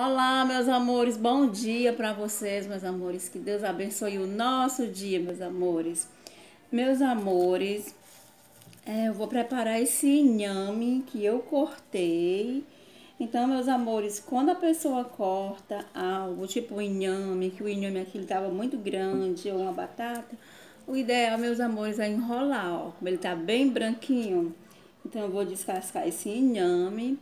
Olá, meus amores, bom dia para vocês, meus amores. Que Deus abençoe o nosso dia, meus amores. Meus amores, é, eu vou preparar esse inhame que eu cortei. Então, meus amores, quando a pessoa corta algo, tipo inhame, que o inhame aqui estava muito grande, ou uma batata, o ideal, meus amores, é enrolar, ó. Como ele tá bem branquinho. Então, eu vou descascar esse inhame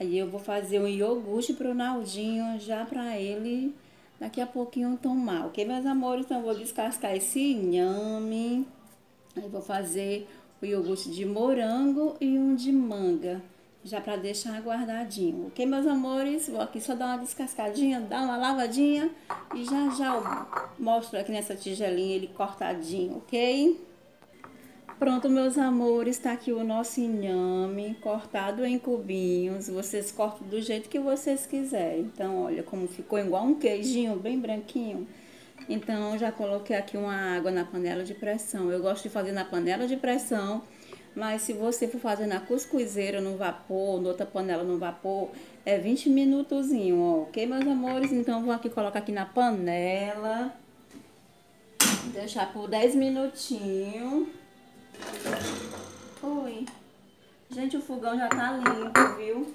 Aí eu vou fazer um iogurte pro Naldinho já para ele daqui a pouquinho tomar, ok, meus amores? Então eu vou descascar esse inhame. Aí vou fazer o iogurte de morango e um de manga, já para deixar guardadinho, ok, meus amores? Vou aqui só dar uma descascadinha, dar uma lavadinha e já já eu mostro aqui nessa tigelinha ele cortadinho, ok? Pronto, meus amores, está aqui o nosso inhame cortado em cubinhos. Vocês cortam do jeito que vocês quiserem. Então, olha como ficou igual um queijinho bem branquinho. Então, já coloquei aqui uma água na panela de pressão. Eu gosto de fazer na panela de pressão, mas se você for fazer na cuscuzeira no vapor, noutra panela no vapor, é 20 minutozinho, ok, meus amores? Então, vou aqui colocar aqui na panela, deixar por 10 minutinhos. Oi. Gente, o fogão já tá limpo, viu?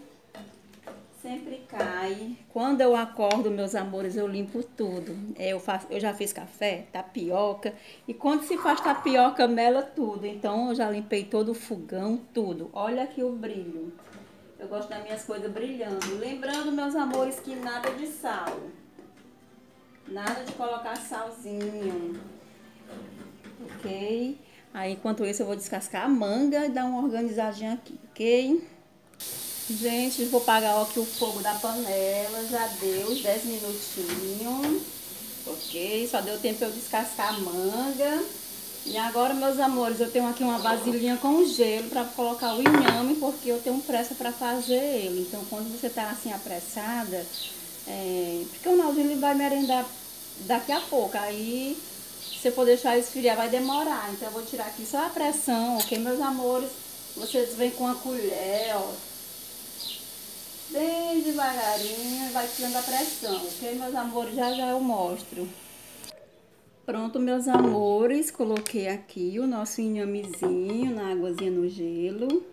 Sempre cai. Quando eu acordo, meus amores, eu limpo tudo. É, eu, faço, eu já fiz café, tapioca. E quando se faz tapioca, mela tudo. Então, eu já limpei todo o fogão, tudo. Olha aqui o brilho. Eu gosto das minhas coisas brilhando. Lembrando, meus amores, que nada de sal. Nada de colocar salzinho. Ok? Aí, enquanto isso, eu vou descascar a manga e dar uma organizadinha aqui, ok? Gente, vou apagar aqui o fogo da panela, já deu 10 minutinhos, ok? Só deu tempo eu descascar a manga. E agora, meus amores, eu tenho aqui uma vasilhinha com gelo para colocar o inhame, porque eu tenho pressa para fazer ele. Então, quando você tá assim apressada, é... porque o Naldinho vai merendar daqui a pouco, aí você for deixar esfriar, vai demorar. Então, eu vou tirar aqui só a pressão, ok, meus amores? Vocês vêm com a colher, ó. Bem devagarinho, vai tirando a pressão, ok, meus amores? Já já eu mostro. Pronto, meus amores, coloquei aqui o nosso inhamezinho na águazinha no gelo,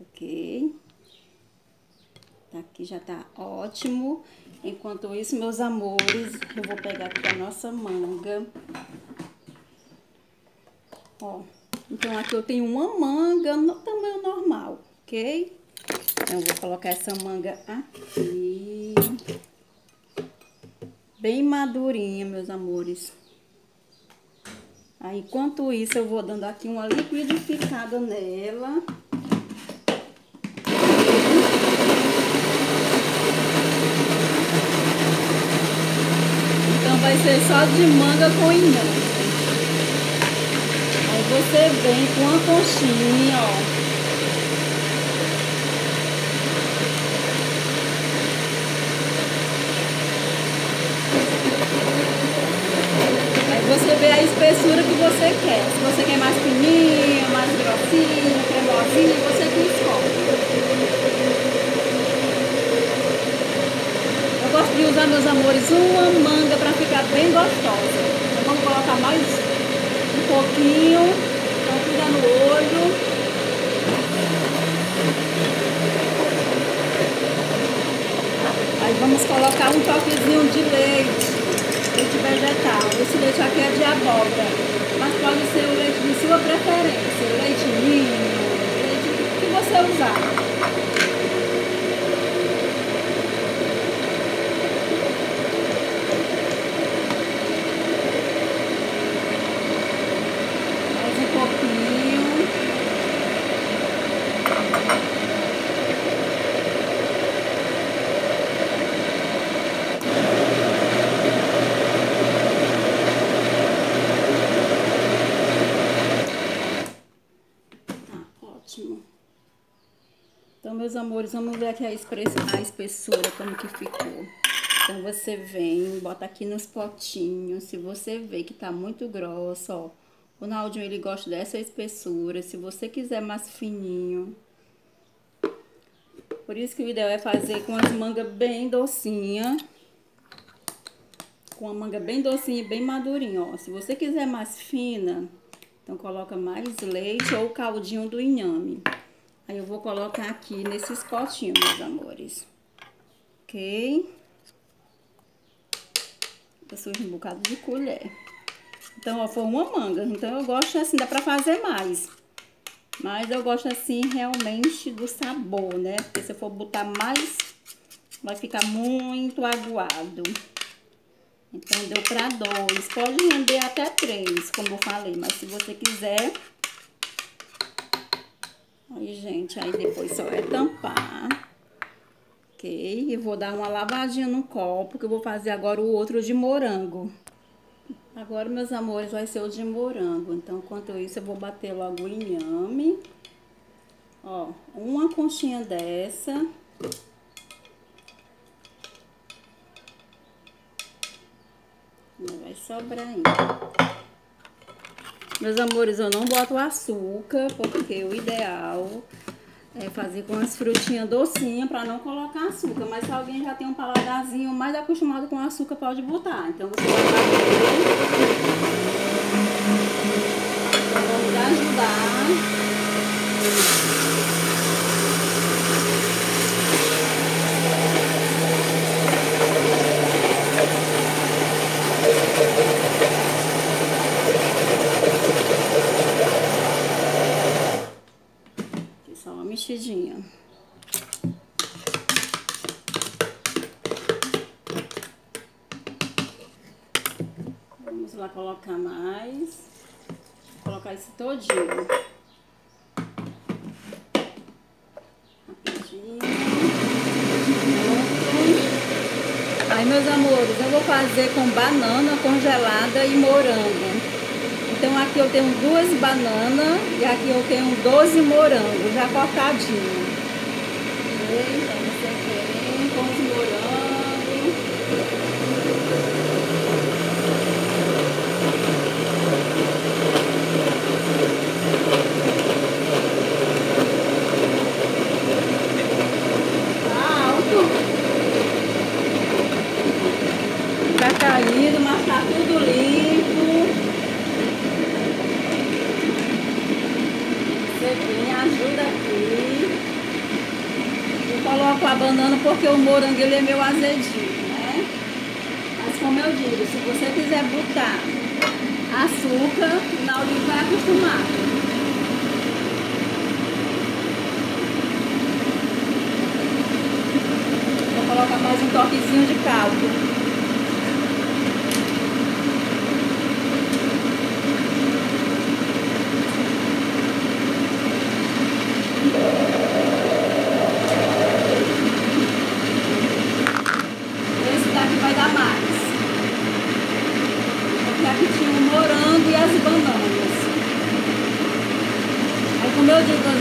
ok? Tá aqui, já tá ótimo. Enquanto isso, meus amores, eu vou pegar aqui a nossa manga. Ó, então aqui eu tenho uma manga no tamanho normal, ok? Então, eu vou colocar essa manga aqui. Bem madurinha, meus amores. Aí, enquanto isso, eu vou dando aqui uma liquidificada nela. Então, vai ser só de manga com inhame você vem com a conchinha, ó. Você vê a espessura que você quer. Se você quer mais fininha, mais grossinha, cremosinha, você que escolhe. Eu gosto de usar, meus amores, uma manga para ficar bem gostosa. Então vamos colocar mais um pouquinho no olho. Aí vamos colocar um toquezinho de leite, leite vegetal. Esse leite aqui é de abóbora, mas pode ser o leite de sua preferência, leite ninho, leite que você usar. Então, meus amores, vamos ver aqui a, a espessura, como que ficou. Então, você vem, bota aqui nos potinhos. Se você vê que tá muito grosso, ó. O Naldinho, ele gosta dessa espessura. Se você quiser mais fininho, Por isso que o ideal é fazer com as mangas bem docinha. Com a manga bem docinha e bem madurinha, ó. Se você quiser mais fina, então coloca mais leite ou caldinho do inhame. Aí eu vou colocar aqui nesses potinhos, meus amores. Ok? Eu sujo um bocado de colher. Então, ó, foi uma manga. Então, eu gosto assim, dá pra fazer mais. Mas eu gosto assim, realmente, do sabor, né? Porque se eu for botar mais, vai ficar muito aguado. Então, deu pra dois. Pode render até três, como eu falei. Mas se você quiser... Aí, gente, aí depois só é tampar. Ok? E vou dar uma lavadinha no copo, que eu vou fazer agora o outro de morango. Agora, meus amores, vai ser o de morango. Então, enquanto isso, eu vou bater logo o inhame. Ó, uma conchinha dessa. Vai sobrar ainda. Meus amores, eu não boto açúcar, porque o ideal é fazer com as frutinhas docinhas para não colocar açúcar. Mas se alguém já tem um paladarzinho mais acostumado com açúcar, pode botar. Então você vai. Então vamos ajudar. mexidinha. Vamos lá colocar mais. Vou colocar esse todinho. Aí, meus amores, eu vou fazer com banana congelada e morango. Então aqui eu tenho duas bananas e aqui eu tenho 12 morangos já cortadinhos. Então você querem com os morangos. Tá alto. Tá caindo, mas tá tudo limpo. me ajuda aqui. Eu coloco a banana porque o morango ele é meu azedinho, né? Mas como eu digo, se você quiser botar açúcar, o Naldinho vai acostumar. Vou colocar mais um toquezinho de caldo.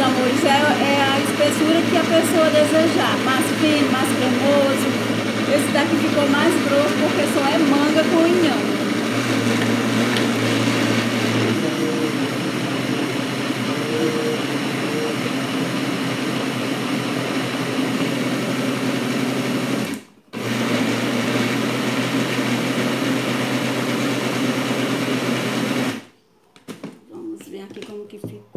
Amores, é, é a espessura que a pessoa desejar. Mais fino, mais cremoso. Esse daqui ficou mais grosso porque só é manga com inhame. Vamos ver aqui como que ficou.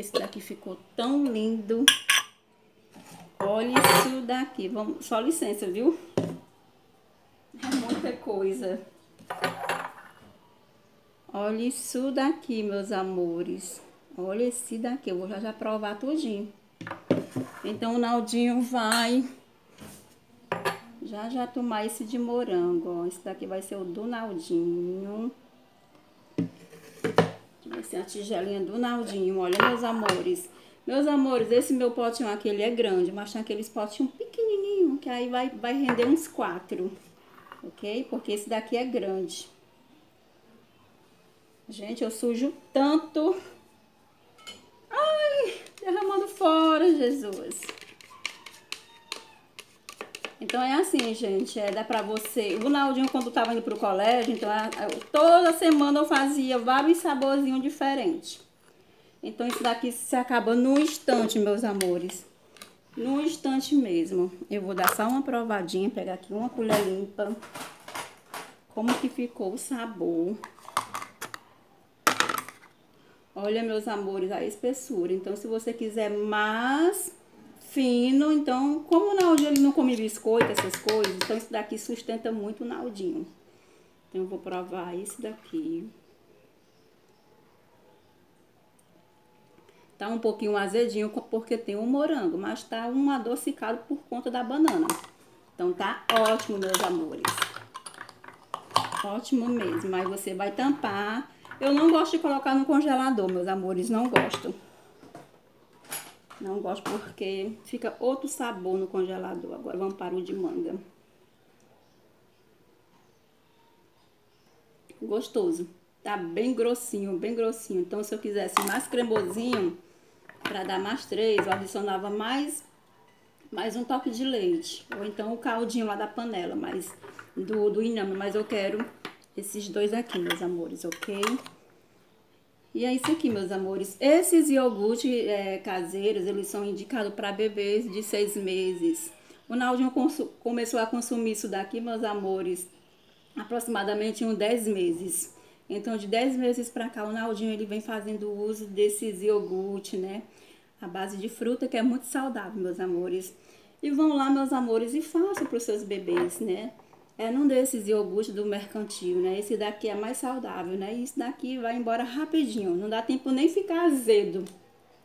Esse daqui ficou tão lindo. Olha isso daqui. Vamos, só licença, viu? É muita coisa. Olha isso daqui, meus amores. Olha esse daqui. Eu vou já já provar tudinho. Então, o Naldinho vai já já tomar esse de morango, ó. Esse daqui vai ser o do Naldinho. A tigelinha do Naldinho, olha, meus amores. Meus amores, esse meu potinho aqui, ele é grande, mas tem aqueles potinhos pequenininho, que aí vai, vai render uns quatro, ok? Porque esse daqui é grande. Gente, eu sujo tanto. Ai, derramando fora, Jesus. Então é assim, gente, é, dá pra você... O Naldinho, quando tava indo pro colégio, então é, toda semana eu fazia vários saborzinhos diferentes. Então isso daqui se acaba num instante, meus amores. no instante mesmo. Eu vou dar só uma provadinha, pegar aqui uma colher limpa. Como que ficou o sabor. Olha, meus amores, a espessura. Então, se você quiser mais fino, então, como o Naldinho ele não come biscoito, essas coisas, então isso daqui sustenta muito o Naldinho. Então, eu vou provar esse daqui. Tá um pouquinho azedinho porque tem um morango, mas tá um adocicado por conta da banana. Então, tá ótimo, meus amores. Ótimo mesmo. Aí você vai tampar eu não gosto de colocar no congelador, meus amores, não gosto. Não gosto porque fica outro sabor no congelador. Agora vamos para o de manga. Gostoso. Tá bem grossinho, bem grossinho. Então, se eu quisesse mais cremosinho, para dar mais três, eu adicionava mais, mais um toque de leite. Ou então o caldinho lá da panela, mas do, do inhame. Mas eu quero esses dois aqui, meus amores, ok? E é isso aqui, meus amores. Esses iogurtes é, caseiros, eles são indicados para bebês de seis meses. O Naldinho começou a consumir isso daqui, meus amores, aproximadamente em 10 meses. Então, de 10 meses para cá, o Naldinho ele vem fazendo uso desses iogurtes, né? A base de fruta, que é muito saudável, meus amores. E vão lá, meus amores, e façam para os seus bebês, né? É num desses iogurtes do mercantil, né? Esse daqui é mais saudável, né? E esse daqui vai embora rapidinho, não dá tempo nem ficar azedo,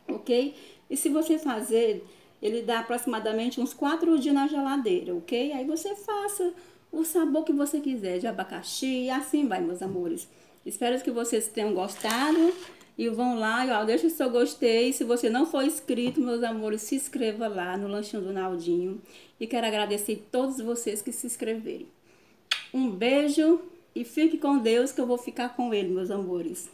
ok? E se você fazer, ele dá aproximadamente uns 4 dias na geladeira, ok? Aí você faça o sabor que você quiser, de abacaxi, e assim vai, meus amores. Espero que vocês tenham gostado. E vão lá, e ó, deixa o seu gostei. Se você não for inscrito, meus amores, se inscreva lá no Lanchinho do Naldinho. E quero agradecer a todos vocês que se inscreverem. Um beijo e fique com Deus que eu vou ficar com ele, meus amores.